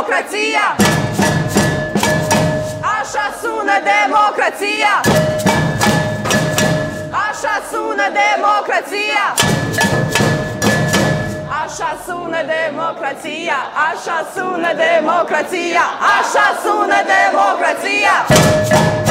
democrația. Așa sună democrația. Așa sună democrația. Așa sună democrația. Așa sună democrația. Așa sună democrația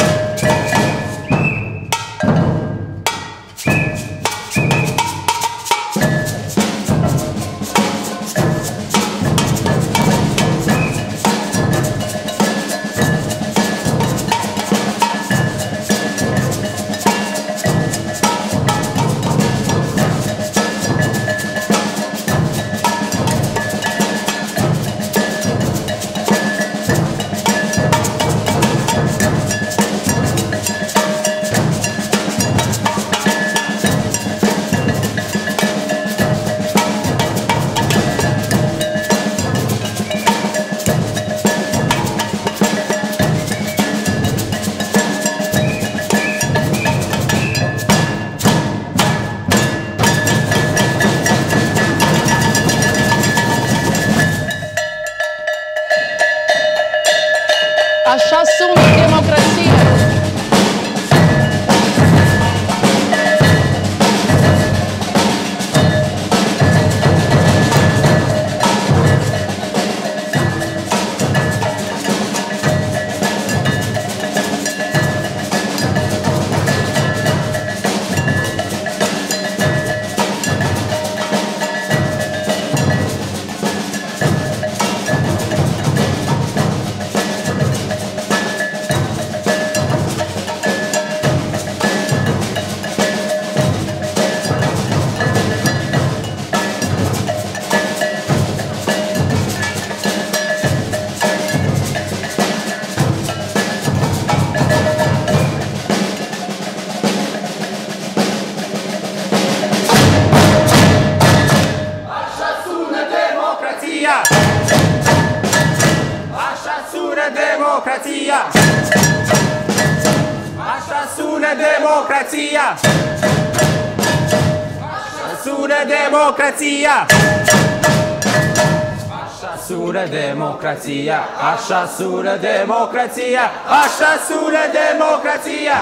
Așa sună democrația Așa sună democrația Așa sună democrația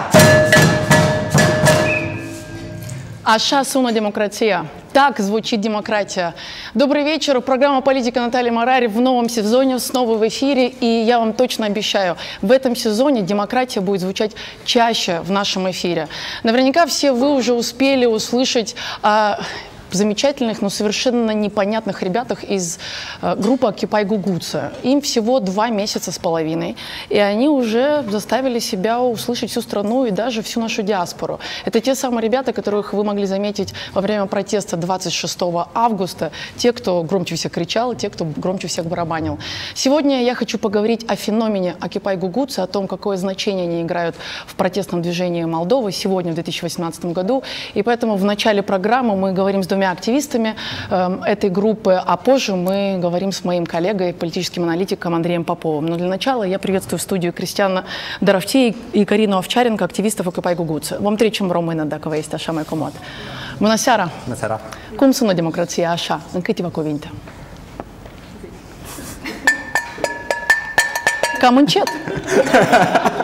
Așa sună демократия. Так звучит демократия. Добрый вечер. Программа «Политика» Натальи Марари в новом сезоне снова в эфире. И я вам точно обещаю, в этом сезоне демократия будет звучать чаще в нашем эфире. Наверняка все вы уже успели услышать о замечательных, но совершенно непонятных ребятах из э, группы Occupy Гугуца. Им всего два месяца с половиной, и они уже заставили себя услышать всю страну и даже всю нашу диаспору. Это те самые ребята, которых вы могли заметить во время протеста 26 августа, те, кто громче всех кричал, те, кто громче всех барабанил. Сегодня я хочу поговорить о феномене Occupy Гугуца, о том, какое значение они играют в протестном движении Молдовы сегодня, в 2018 году. И поэтому в начале программы мы говорим с двумя активистами эм, этой группы, а позже мы говорим с моим коллегой, политическим аналитиком Андреем Поповым. Но для начала я приветствую в студию Кристиана Доровтей и Карину Овчаренко, активистов Гугуца. Vom trecem română dacă vă este așa mai comod. Bună seara! Bună seara! Cum sună democrația așa, în câteva cuvinte? Cam încet.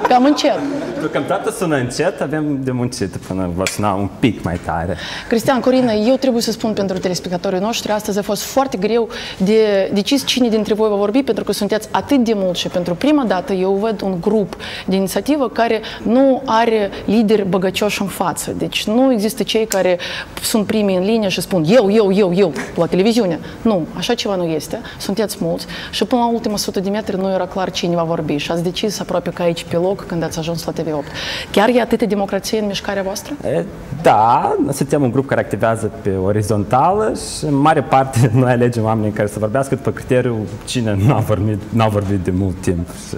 Cam încet. Deocamdată sună încet, avem de muncit până va suna un pic mai tare. Cristian, Corina, eu trebuie să spun pentru telespectatorii noștri, astăzi a fost foarte greu de decis cine dintre voi va vorbi, pentru că sunteți atât de mult și pentru prima dată eu văd un grup de inițiativă care nu are lideri băgăcioși în față. Deci nu există cei care sunt primii în linie și spun eu, eu, eu, eu, la televiziune. Nu, așa ceva nu este. Sunteți mulți și până la ultima sută de metri nu era clar cine va vorbi și ați decis aproape ca aici pe loc când ați ajuns la TV8. Chiar e atâta democrație în mișcarea voastră? E, Da, suntem un grup care activează pe orizontală și în mare parte noi alegem oamenii care să vorbească după criteriul cine nu a vorbit, n-a vorbit de mult timp. Și,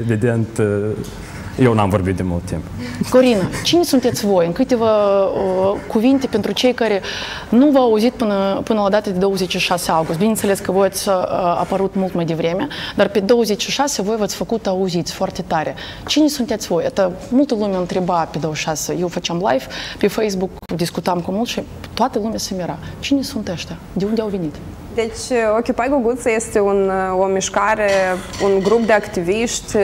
evident, eu n-am vorbit de mult timp. Corina, cine sunteți voi? În câteva uh, cuvinte pentru cei care nu v-au auzit până, până la data de 26 august. Bineînțeles că voi ați uh, apărut mult mai devreme, dar pe 26 voi v-ați făcut auziți foarte tare. Cine sunteți voi? Asta multă lume întreba pe 26. Eu făceam live pe Facebook, discutam cu mult și toată lumea se mira. Cine sunt ăștia? De unde au venit? Deci, Occupy Guguță este un, o mișcare, un grup de activiști,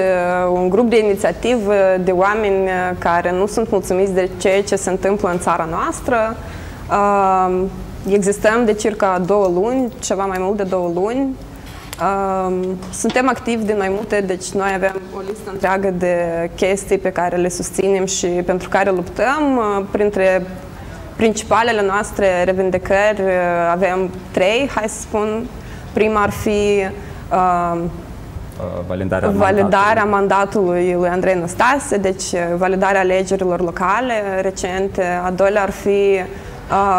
un grup de inițiativă de oameni care nu sunt mulțumiți de ceea ce se întâmplă în țara noastră. Existăm de circa două luni, ceva mai mult de două luni. Suntem activi din mai multe, deci noi avem o listă întreagă de chestii pe care le susținem și pentru care luptăm. Printre principalele noastre revendicări avem trei, hai să spun. Prima ar fi uh, validarea, validarea mandatului lui Andrei Năstase, deci validarea alegerilor locale recente. A doilea ar fi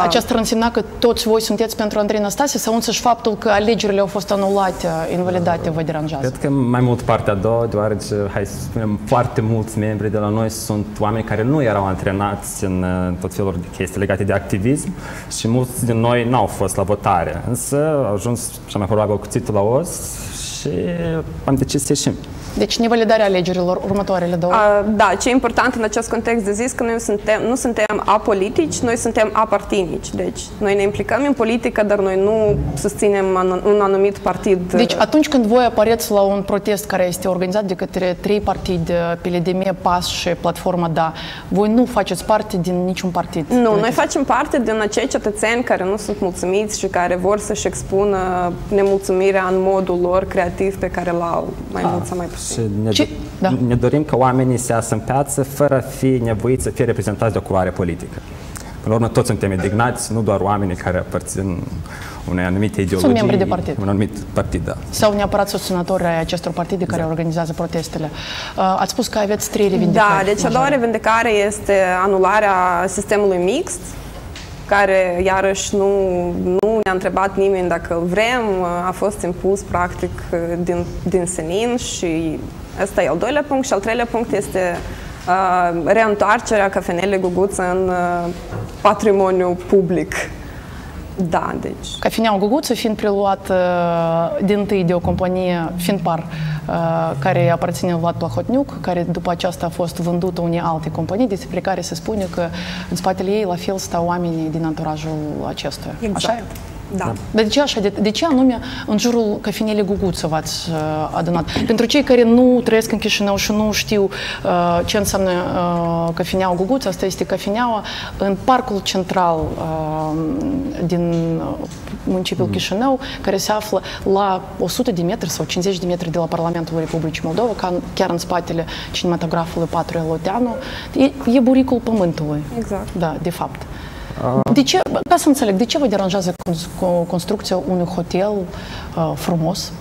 aceasta ar însemna că toți voi sunteți pentru Andrei Năstase sau însăși faptul că alegerile au fost anulate, invalidate, vă deranjează? Cred că mai mult partea a doua, deoarece, hai să spunem, foarte mulți membri de la noi sunt oameni care nu erau antrenați în tot felul de chestii legate de activism și mulți din noi n-au fost la votare. Însă au ajuns, și mai probabil, cuțitul la os și am decis să ieșim. Deci nevalidarea alegerilor următoarele două. A, da, ce e important în acest context de zis că noi suntem, nu suntem apolitici, noi suntem apartinici. Deci noi ne implicăm în politică, dar noi nu susținem un anumit partid. Deci atunci când voi apareți la un protest care este organizat de către trei partide, PLDM, PAS și Platforma Da, voi nu faceți parte din niciun partid? Nu, politic. noi facem parte din acei cetățeni care nu sunt mulțumiți și care vor să-și expună nemulțumirea în modul lor creativ pe care l-au, mai A. mult sau mai puțin. Și ne, Ce? Da. ne dorim ca oamenii să iasă în piață fără a fi nevoiți să fie reprezentați de o culoare politică. Până la urmă, toți suntem indignați, nu doar oamenii care aparțin unei anumite ideologii. Sunt membri de partid. Un anumit partid, da. Sau neapărat susținători ai acestor partide care da. organizează protestele. Uh, ați spus că aveți trei revendicări. Da, deci a doua revendicare este anularea sistemului mixt, care iarăși nu, nu ne-a întrebat nimeni dacă îl vrem, a fost impus practic din, din senin și ăsta e al doilea punct și al treilea punct este uh, reîntoarcerea cafenelei Guguță în uh, patrimoniu public. Da, deci... Cafeneaua Guguță fiind preluat uh, din tâi de o companie Finpar, uh, care aparține Vlad Plahotniuc, care după aceasta a fost vândută unei alte companii, despre care se spune că în spatele ei la fel stau oamenii din anturajul acestuia. Exact. Așa e? Da. Dar de ce așa? De, de ce anume în jurul cafenelei Guguță v-ați uh, adunat? Pentru cei care nu trăiesc în Chișinău și nu știu uh, ce înseamnă uh, cafeneaua Guguță, asta este cafeneaua în parcul central uh, din uh, municipiul mm. Chișinău, care se află la 100 de metri sau 50 de metri de la Parlamentul Republicii Moldova, ca, chiar în spatele cinematografului Patru Eloteanu. E, e buricul pământului. Exact. Da, de fapt. De ce, ca să înțeleg, de ce vă deranjează construcția unui hotel uh, frumos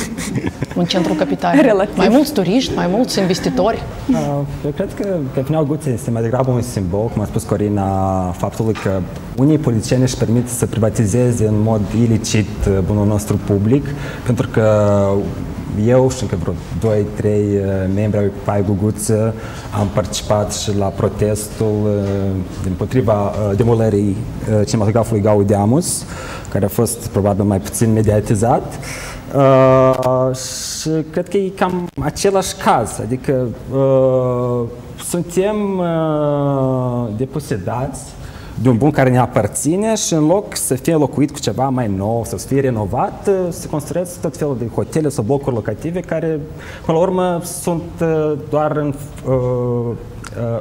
în centrul capitalei? Relativ. Mai mulți turiști, mai mulți investitori? Uh, eu cred că Căpineau Guțe este mai degrabă un simbol, cum a spus Corina, faptului că unii politicieni își permit să privatizeze în mod ilicit uh, bunul nostru public, pentru că eu și încă vreo 2-3 uh, membri ai Pai Guguță am participat și la protestul uh, împotriva uh, demolării cinematografului Gaudiamus, care a fost probabil mai puțin mediatizat. Uh, și cred că e cam același caz, adică uh, suntem uh, deposedați de un bun care ne aparține și în loc să fie locuit cu ceva mai nou, să fie renovat, se construiesc tot felul de hotele sau blocuri locative care, până la urmă, sunt uh, doar în uh, uh,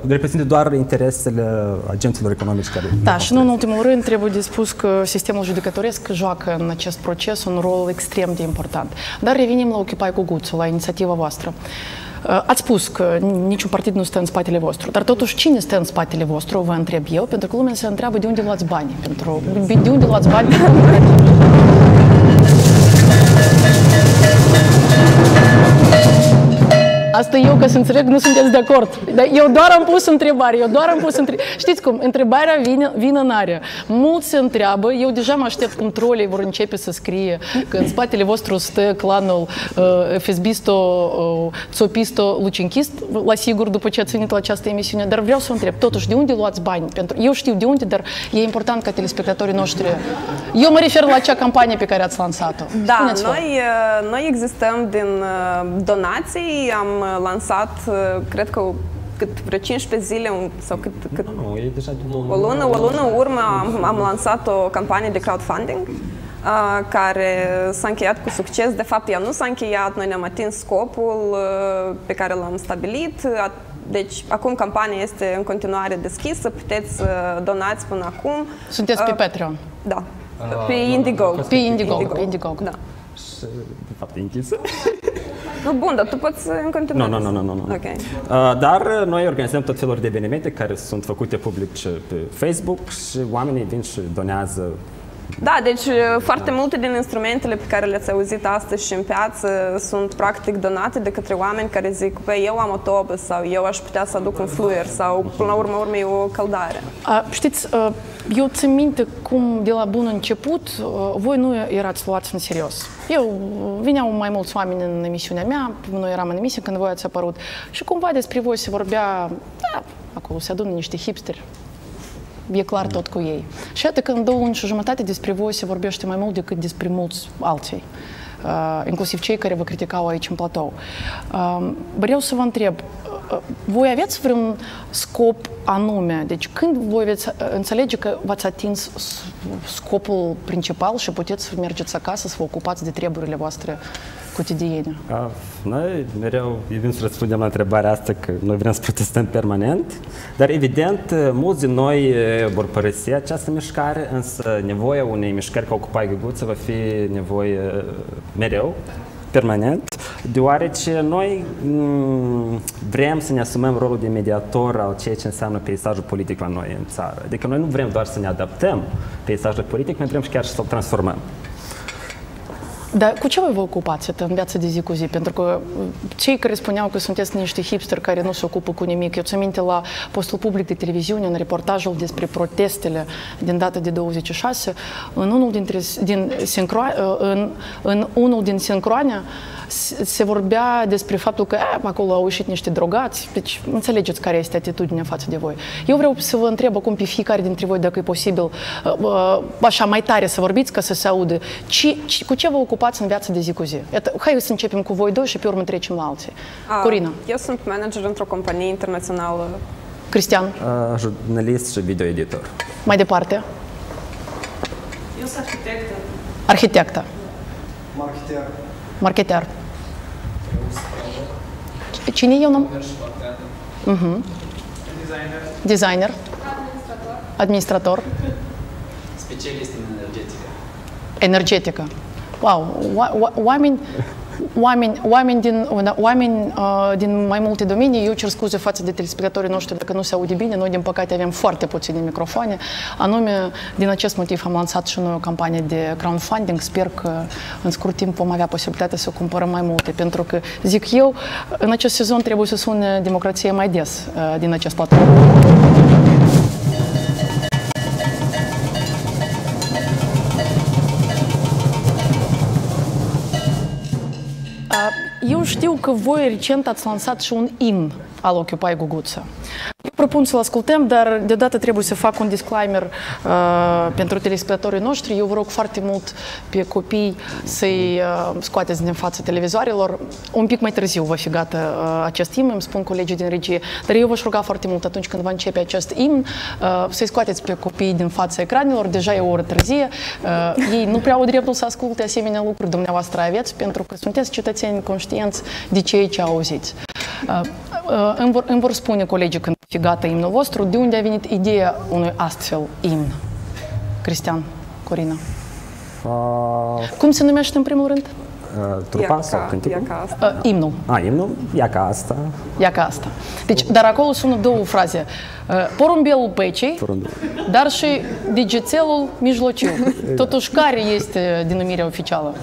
reprezintă doar interesele agenților economici care... Da, și nu în ultimul rând trebuie de spus că sistemul judecătoresc joacă în acest proces un rol extrem de important. Dar revenim la Occupy Guguțu, la inițiativa voastră. Uh, ați spus că niciun partid nu stă în spatele vostru, dar totuși cine stă în spatele vostru, vă întreb eu, pentru că lumea se întreabă de unde luați bani, pentru, de unde luați bani pentru Asta eu, ca să înțeleg, nu sunteți de acord. Dar eu doar am pus întrebare, eu doar am pus întrebare. Știți cum, întrebarea vine, vine în aria. Mulți se întreabă, eu deja mă aștept cum trolii vor începe să scrie că în spatele vostru stă clanul uh, FSB-sto, uh, țopisto, lucinchist, la sigur, după ce ați venit la această emisiune. Dar vreau să vă întreb, totuși, de unde luați bani? Pentru, eu știu de unde, dar e important ca telespectatorii noștri... Eu mă refer la acea campanie pe care ați lansat-o. Da, noi, uh, noi existăm din uh, donații, am lansat, cred că cât vreo 15 zile sau cât, cât nu, nu, e deja de o lună, o lună în urmă am, am lansat o campanie de crowdfunding uh, care s-a încheiat cu succes. De fapt, ea nu s-a încheiat, noi ne-am atins scopul uh, pe care l-am stabilit. Deci, acum campania este în continuare deschisă, puteți să donați până acum. Sunteți pe Patreon? Da, pe Indiegogo. Pe Indiegogo, pe Indiegogo. Da. Și, de fapt, e închisă. Nu, bun, dar tu poți în continuare. Nu, nu, nu, nu, nu. Ok. Uh, Dar noi organizăm tot felul de evenimente care sunt făcute publice pe Facebook și oamenii vin și donează Da, deci foarte multe din instrumentele pe care le-ați auzit astăzi și în piață sunt practic donate de către oameni care zic, băi, eu am o tobă sau eu aș putea să aduc un fluier sau până la urmă urmei o căldare. A, știți, a, eu țin minte cum de la bun început a, voi nu erați luați în serios. Eu, vineau mai mulți oameni în emisiunea mea, noi eram în emisie când voi ați apărut și cumva despre voi se vorbea, da, acolo se adună niște hipsteri, e clar tot cu ei. Și iată că în două luni și jumătate despre voi se vorbește mai mult decât despre mulți alții. Uh, inclusiv cei care vă criticau aici în platou. Uh, vreau să vă întreb, uh, voi aveți vreun scop anume? Deci când voi veți uh, înțelege că v-ați atins s- scopul principal și puteți să mergeți acasă să vă ocupați de treburile voastre cotidiene? Uh, Noi mereu iubim să răspundem la întrebarea asta că noi vrem să protestăm permanent, dar evident mulți din noi eh, vor părăsi această mișcare, însă nevoia unei mișcări ca Ocupai Găguță va fi nevoie eh, mereu, permanent, deoarece noi mm, vrem să ne asumăm rolul de mediator al ceea ce înseamnă peisajul politic la noi în țară. Adică noi nu vrem doar să ne adaptăm peisajul politic, noi vrem și chiar și să-l transformăm. Dar cu ce voi vă ocupați atât în viața de zi cu zi? Pentru că uh, cei care spuneau că sunteți niște hipsteri care nu se ocupă cu nimic, eu țin minte la postul public de televiziune, în reportajul despre protestele din data de 26, în unul dintre, din sincro- uh, în, în unul din sincroane se se vorbea despre faptul că a, acolo au ieșit niște drogați, deci înțelegeți care este atitudinea față de voi. Eu vreau să vă întreb acum pe fiecare dintre voi, dacă e posibil, uh, uh, așa mai tare să vorbiți ca să se audă, ce, ce, cu ce vă ocupați în viața de zi cu zi? Iată, hai să începem cu voi doi și pe urmă trecem la alții. Ah, Corina, Eu sunt manager într-o companie internațională. Cristian, Uh, Jurnalist și videoeditor. mai departe, Eu sunt arhitectă, arhitectă, marketer, marketer. Cine e eu? Nu? designer, Designer, administrator, Specialist în energetică. energetică. Wow, oa- oa- oameni, oameni, oameni, din, oameni uh, din mai multe domenii. Eu cer scuze față de telespectatorii noștri dacă nu se aude bine. Noi, din păcate, avem foarte puține microfoane. Anume, din acest motiv am lansat și noi o campanie de crowdfunding. Sper că în scurt timp vom avea posibilitatea să cumpărăm mai multe. Pentru că, zic eu, în acest sezon trebuie să sune democrație mai des uh, din acest platou. Եվ գոյեր չեն տացլանցած շուն իմ ալոկյուպայ գուգուցը։ un imn al Occupy Guguță. Eu propun să-l ascultăm, dar deodată trebuie să fac un disclaimer uh, pentru telespectatorii noștri. Eu vă rog foarte mult pe copii să-i uh, scoateți din fața televizoarelor. Un pic mai târziu va fi gata uh, acest imn, îmi spun colegii din regie, dar eu v-aș ruga foarte mult atunci când va începe acest imn uh, să-i scoateți pe copii din fața ecranelor, deja e o oră târzie. Uh, ei nu prea au dreptul să asculte asemenea lucruri, dumneavoastră aveți, pentru că sunteți cetățeni conștienți de ceea ce auziți. Uh, uh, îmi, vor, îmi vor spune colegii când fi gata imnul vostru, de unde a venit ideea unui astfel imn? Cristian, Corina. Uh, Cum se numește în primul rând? uh, trupa sau Iaca, cânticul? iaca asta. Uh, imnul. A, imnul? Ia ca asta. Ia ca asta. Deci, dar acolo sună două fraze. Uh, Porumbelul pecei, Porumbel. dar și digițelul mijlociu. Totuși, care este denumirea oficială?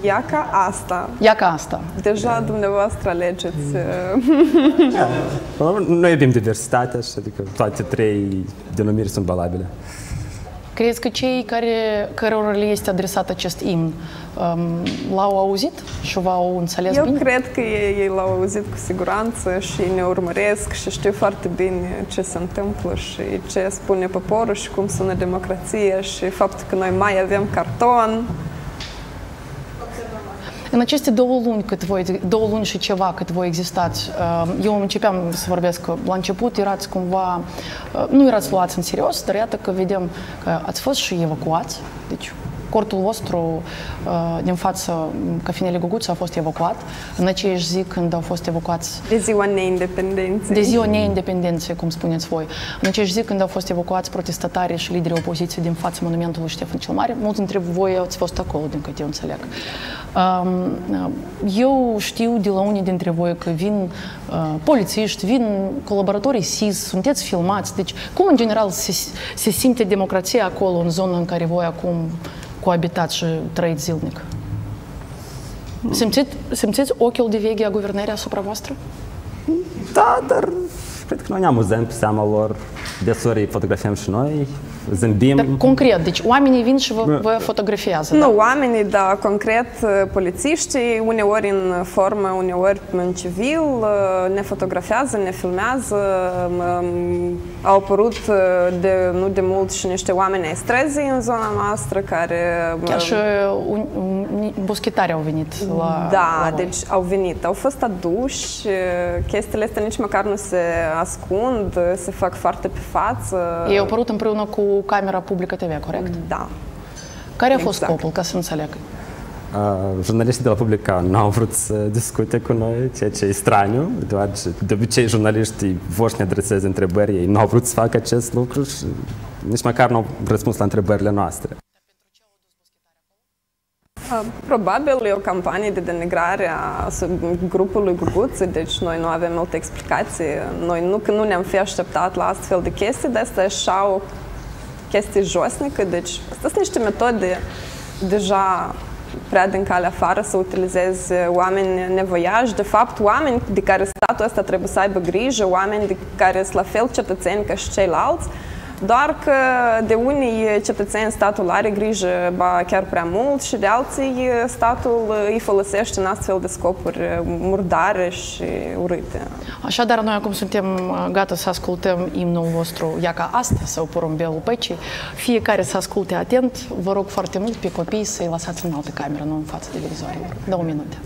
Iaca asta. Ia ca asta. Deja dumneavoastră alegeți. uh, Noi iubim diversitatea și adică toate trei denumiri sunt valabile. Crezi că cei care, cărora le este adresat acest imn um, l-au auzit și v-au înțeles Eu bine? cred că ei, ei l-au auzit cu siguranță și ne urmăresc și știu foarte bine ce se întâmplă și ce spune poporul și cum sună democrația și faptul că noi mai avem carton. În aceste două luni, cât voi, două luni și ceva cât voi existați, uh, eu începeam să vorbesc că la început erați cumva, uh, nu erați luați în serios, dar iată că vedem că ați fost și evacuați, deci cortul vostru uh, din fața cafenelei Guguță a fost evacuat. În aceeași zi când au fost evacuați De ziua neindependenței. de ziua neindependenței, cum spuneți voi. În aceeași zi când au fost evacuați protestatarii și liderii opoziției din fața monumentului Ștefan cel Mare, mulți dintre voi ați fost acolo, din câte eu înțeleg. Um, Eu știu de la unii dintre voi că vin uh, polițiști, vin colaboratorii SIS, sunteți filmați. Deci, cum în general se, se simte democrația acolo, în zona în care voi acum coabitați și trăiți zilnic? Simțiți, simțiți ochiul de veche a guvernării asupra voastră? Da, dar cred că noi ne amuzăm pe seama lor. Deseori fotografiem și noi, zâmbim. Dar concret, deci oamenii vin și vă, vă fotografiază, da? Nu oamenii, dar concret polițiștii, uneori în formă, uneori în civil, ne fotografează, ne filmează. Um, Au apărut de, nu de mult și niște oameni ai străzii în zona noastră care... Chiar și un, un, boschetari au venit la Da, la voi. deci au venit, au fost aduși, chestiile astea nici măcar nu se ascund, se fac foarte pe față. Ei au apărut împreună cu camera publică TV, corect? Da. Care a fost Exact. scopul, ca să înțeleg? Uh, jurnaliștii de la Publica nu au vrut să discute cu noi, ceea ce e straniu, deoarece de obicei jurnaliștii vor să ne adreseze întrebări, ei nu au vrut să facă acest lucru și nici măcar nu au răspuns la întrebările noastre. Probabil e o campanie de denigrare a sub- grupului Guguță, deci noi nu avem multe explicații. Noi nu că nu ne-am fi așteptat la astfel de chestii, dar asta e așa o chestie josnică, deci astea sunt niște metode deja prea din calea afară să utilizeze oameni nevoiași. De fapt, oameni de care statul ăsta trebuie să aibă grijă, oameni de care sunt la fel cetățeni ca și ceilalți, doar că de unii cetățeni statul are grijă ba chiar prea mult și de alții statul îi folosește în astfel de scopuri murdare și urâte. Așadar, noi acum suntem uh, gata să ascultăm imnul vostru, ia ca asta, sau porumbelul păcii. Fiecare să asculte atent. Vă rog foarte mult pe copii să-i lăsați în altă cameră, nu în fața televizoarelor. Două minute.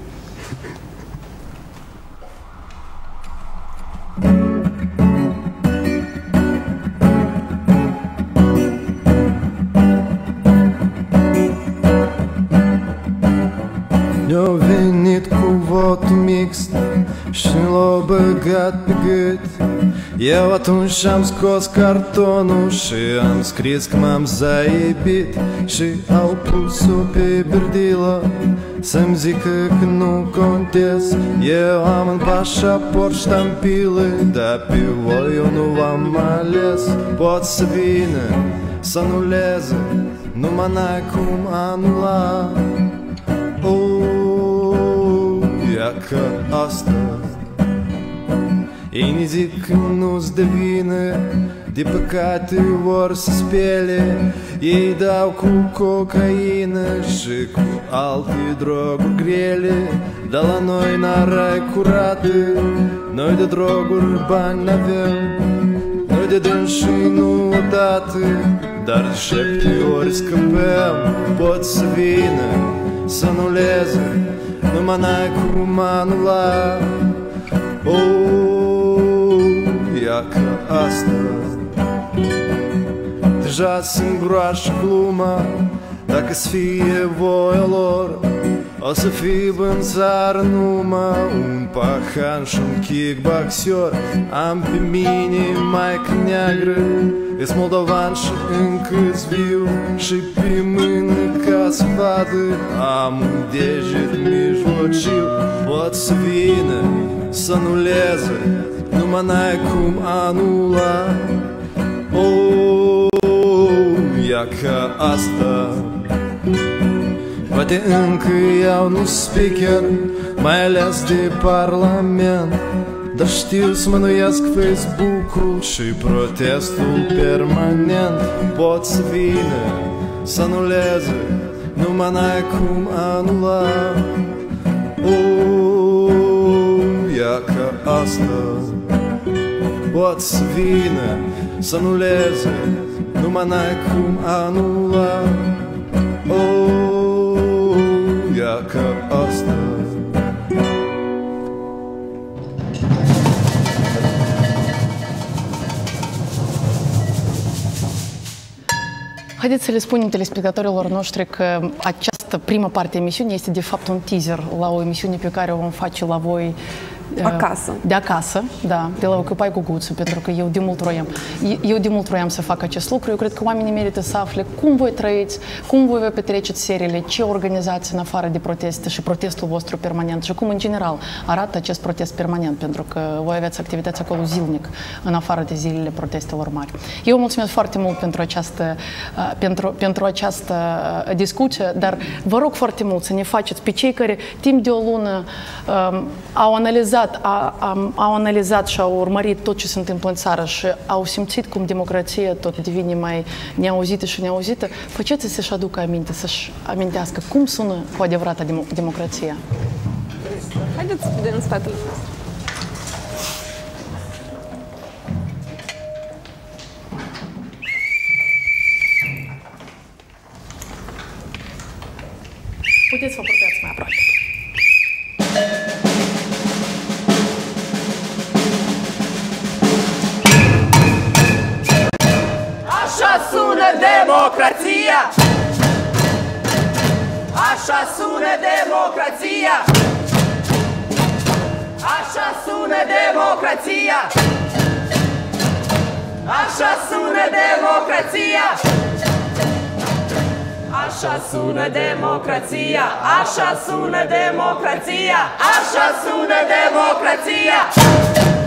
Növenit kuvvat mixt Shilo bëgat pëgët Jeva tun sham skos kartonu Shi am skris kmam za i bit Shi au pusu pe bërdila Sem zikë kënu kontes Jeva më në pasha por shtampili Da pivoju nu vam males Po atë së vine Sa nu leze Nu manaj kum anula. Vor să spele Ei dau cu cocaină Și cu alte droguri grele Dar la noi n-arai curate Noi de droguri bani n-avem Noi de dăm și nu odată Dar de șapte ori scăpăm Pot să vină să anuleze Numai n-ai cum anula Oh, ia că asta Deja sunt groașă gluma. Dacă să fie voia lor O să fie în țară numai Un pahan și un kickboxer Am pe mine maică neagră Ești moldovan și încă viu Și pe mână ca să vadă Am un deget mijlociu Pot să vină, să anuleze Numai n-ai cum anula Oh, ia ca asta Poate încă iau nu speaker Mai ales de parlament. Dar știu să mănuiesc Facebook-ul Și protestul permanent. Pot să vină, să anuleze Numai n-ai cum anula. Oh, ia ca asta. Pot să vină, să anuleze Numai n-ai cum anula. Oh, ia ca asta Haideți să le spunem telespectatorilor noștri că această primă parte a emisiunii este de fapt un teaser la o emisiune pe care o vom face la voi uh, Acasă. De acasă, da, de la Ocupai cu Guțu, pentru că eu de mult vroiam, eu de mult vroiam să fac acest lucru. Eu cred că oamenii merită să afle cum voi trăiți, cum voi vă petreceți seriile, ce organizați în afară de proteste și protestul vostru permanent și cum în general arată acest protest permanent, pentru că voi aveți activități acolo zilnic, în afară de zilele protestelor mari. Eu mulțumesc foarte mult pentru această, uh, pentru, pentru această uh, discuție, dar vă rog foarte mult să ne faceți pe cei care timp de o lună um, au analizat a, am, au analizat și au urmărit tot ce se întâmplă în țară și au simțit cum democrația tot devine mai neauzită și neauzită, faceți să-și aducă aminte, să-și amintească cum sună cu adevărat dem- democrația. Haideți din spatele. Puteți să vă apropiați mai aproape. Democrația! Așa sună democrația! Așa sună democrația! Așa sună democrația! Așa sună democrația! Așa sună democrația! Așa sună democrația!